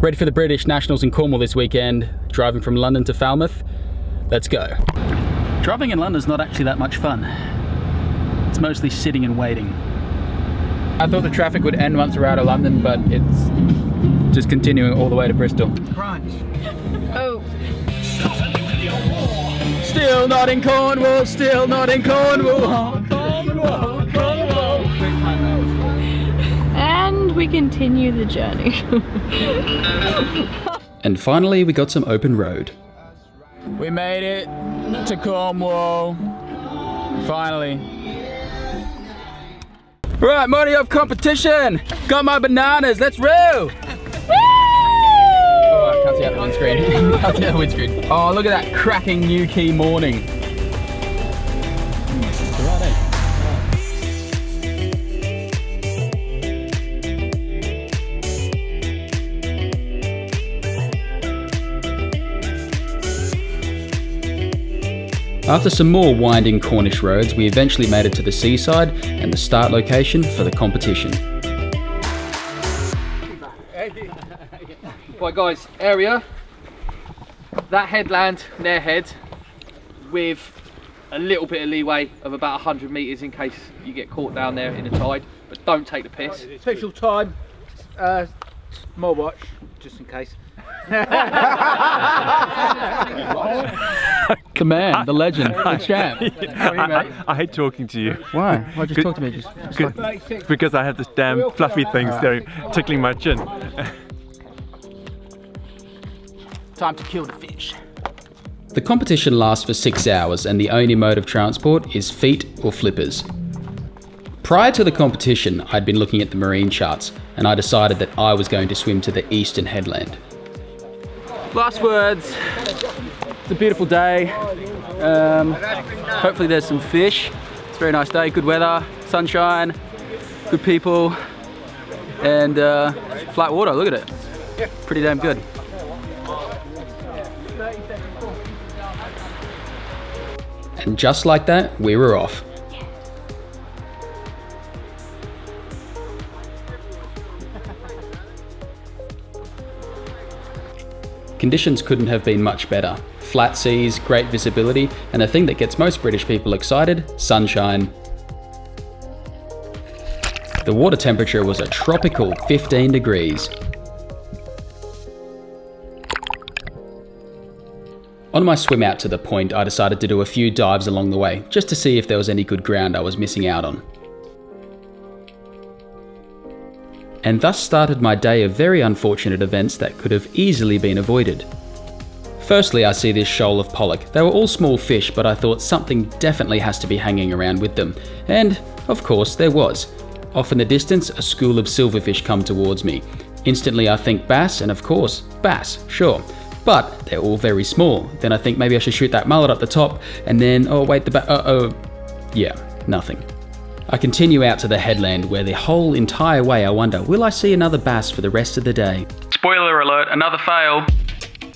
Ready for the British Nationals in Cornwall this weekend, driving from London to Falmouth. Let's go. Driving in London's not actually that much fun. It's mostly sitting and waiting. I thought the traffic would end once we're out of London, but it's just continuing all the way to Bristol. Crunch. Oh. Still not in Cornwall, still not in Cornwall. Continue the journey. And finally, we got some open road. We made it to Cornwall. Finally. Right, morning of competition. Got my bananas. Let's roll. Oh, I can't see out the windscreen. can't see out the windscreen. Oh, look at that cracking Newquay morning. After some more winding Cornish roads, we eventually made it to the seaside and the start location for the competition. Right guys, area, that headland, Nare Head, with a little bit of leeway of about 100 metres in case you get caught down there in the tide, but don't take the piss. Official time. Uh, small watch, just in case. The man, the legend, the champ. How I. I hate talking to you Why? Why just Good- talk to me? Just, just like- because I have this damn fluffy thing staring, tickling my chin. Time to kill the fish. The competition lasts for six hours, and the only mode of transport is feet or flippers. Prior to the competition, I'd been looking at the marine charts, and I decided that I was going to swim to the eastern headland. Last words. It's a beautiful day. Um, hopefully, there's some fish. It's a very nice day, good weather, sunshine, good people, and uh, flat water. Look at it. Pretty damn good. And just like that, we were off. Conditions couldn't have been much better. Flat seas, great visibility, and the thing that gets most British people excited sunshine. The water temperature was a tropical 15 degrees. On my swim out to the point, I decided to do a few dives along the way, just to see if there was any good ground I was missing out on. And thus started my day of very unfortunate events that could have easily been avoided. Firstly, I see this shoal of pollock. They were all small fish, but I thought something definitely has to be hanging around with them. And, of course, there was. Off in the distance, a school of silverfish come towards me. Instantly, I think bass, and of course, bass, sure. But they're all very small. Then I think maybe I should shoot that mullet up the top, and then, oh, wait, the ba- uh oh. Yeah, nothing. I continue out to the headland where the whole entire way I wonder, will I see another bass for the rest of the day? Spoiler alert, another fail.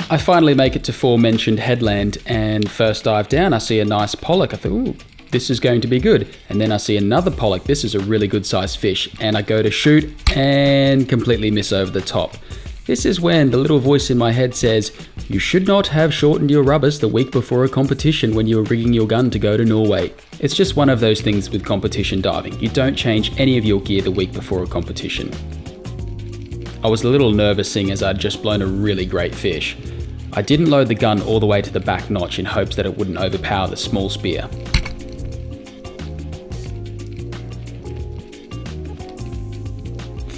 I finally make it to forementioned headland and first dive down I see a nice pollock. I thought, ooh, this is going to be good. And then I see another pollock. This is a really good sized fish. And I go to shoot and completely miss over the top. This is when the little voice in my head says, You should not have shortened your rubbers the week before a competition when you were rigging your gun to go to Norway. It's just one of those things with competition diving. You don't change any of your gear the week before a competition. I was a little nervous seeing as I'd just blown a really great fish. I didn't load the gun all the way to the back notch in hopes that it wouldn't overpower the small spear.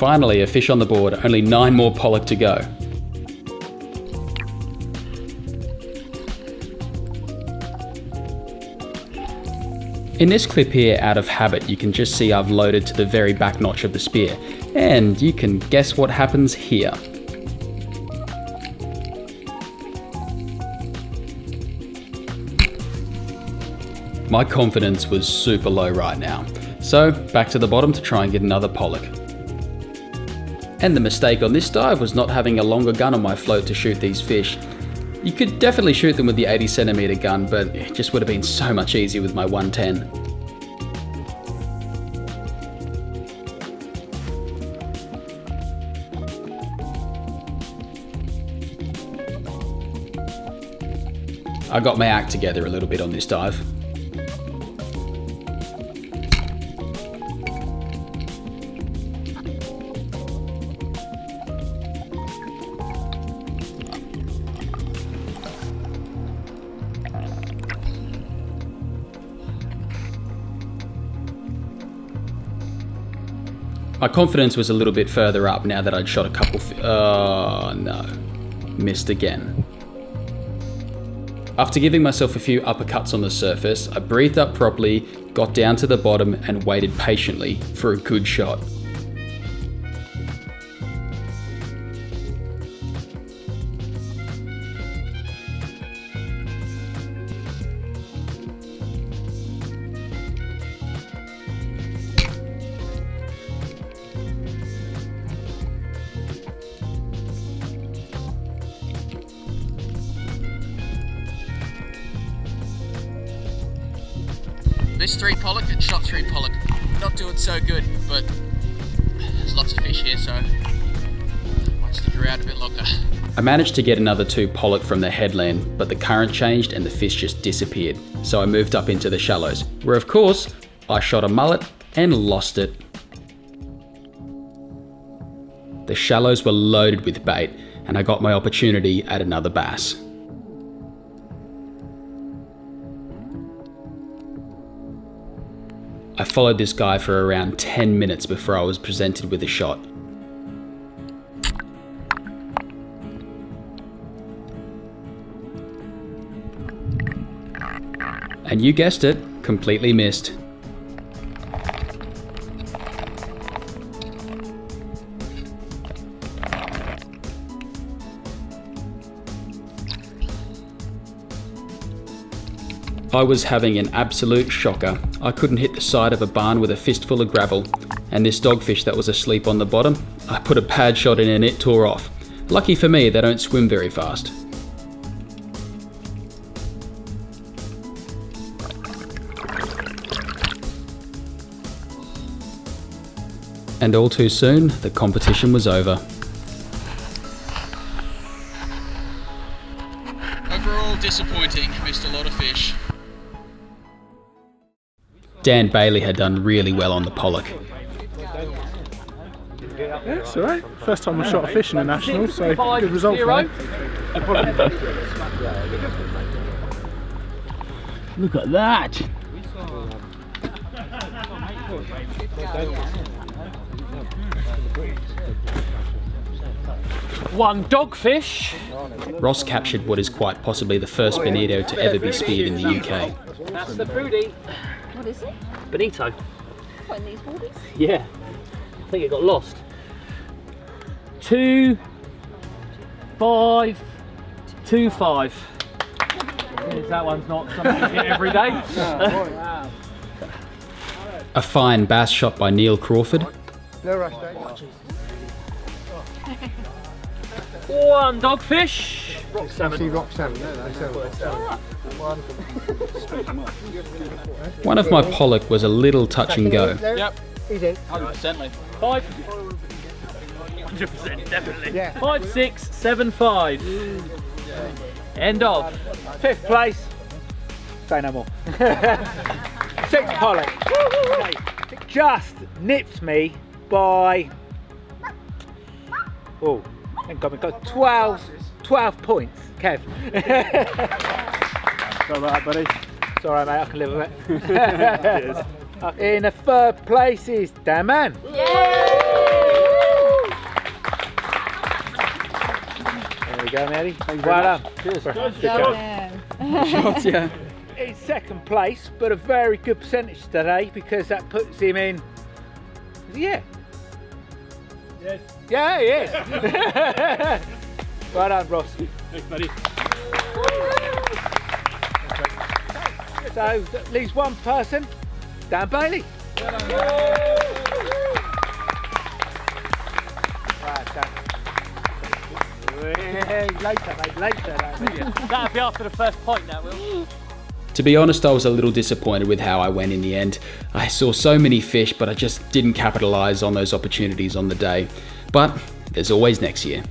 Finally, a fish on the board, only nine more pollock to go. In this clip here, out of habit, you can just see I've loaded to the very back notch of the spear, and you can guess what happens here. My confidence was super low right now, so back to the bottom to try and get another pollock. And the mistake on this dive was not having a longer gun on my float to shoot these fish. You could definitely shoot them with the 80cm gun, but it just would have been so much easier with my 110. I got my act together a little bit on this dive. My confidence was a little bit further up now that I'd shot a couple. Oh no, missed again. After giving myself a few uppercuts on the surface, I breathed up properly, got down to the bottom, and waited patiently for a good shot. This three pollock and shot three pollock. Not doing so good, but there's lots of fish here, so a bit longer. I managed to get another two pollock from the headland, but the current changed and the fish just disappeared. So I moved up into the shallows, where of course I shot a mullet and lost it. The shallows were loaded with bait, and I got my opportunity at another bass. I followed this guy for around 10 minutes before I was presented with a shot. And you guessed it, completely missed. I was having an absolute shocker. I couldn't hit the side of a barn with a fistful of gravel, and this dogfish that was asleep on the bottom, I put a pad shot in and it tore off. Lucky for me, they don't swim very fast. And all too soon, the competition was over. Overall disappointing, missed a lot of fish. Dan Bailey had done really well on the pollock. Yeah, it's alright. First time I shot a fish in a national, so good result for me. Look at that. One dogfish. Ross captured what is quite possibly the first bonito to ever be speared in the UK. That's the foodie. What is it? Bonito. What, in these waters? Yeah. I think it got lost. Two, five, two, five. That one's not something you get every day. A fine bass shot by Neil Crawford, No rush, Dave. One dogfish. Rock salmon. rock salmon, no, no, one of my pollock was a little touch and go. Yep. He's in. 100% mate. Five. 100% definitely. Yeah. Five, six, seven, five. End of. Fifth place. Say no more. Six pollock. Just nips me by. Oh, and got me got 12, 12 points. Kev. Sorry about that, buddy. It's alright, mate. I can live with it. In the third place is Dan Mann. There we go, Mary. Well done. Cheers. Good Yeah. in second place, but a very good percentage today because that puts him in. Yeah. Yes. Yeah, he is. well done, Ross. Thanks, buddy. So at least one person, Dan Bailey. Right, Dan. Yeah, Later, mate, later. Dan. That'll be after the first point now, Will. To be honest, I was a little disappointed with how I went in the end. I saw so many fish, but I just didn't capitalise on those opportunities on the day. But there's always next year.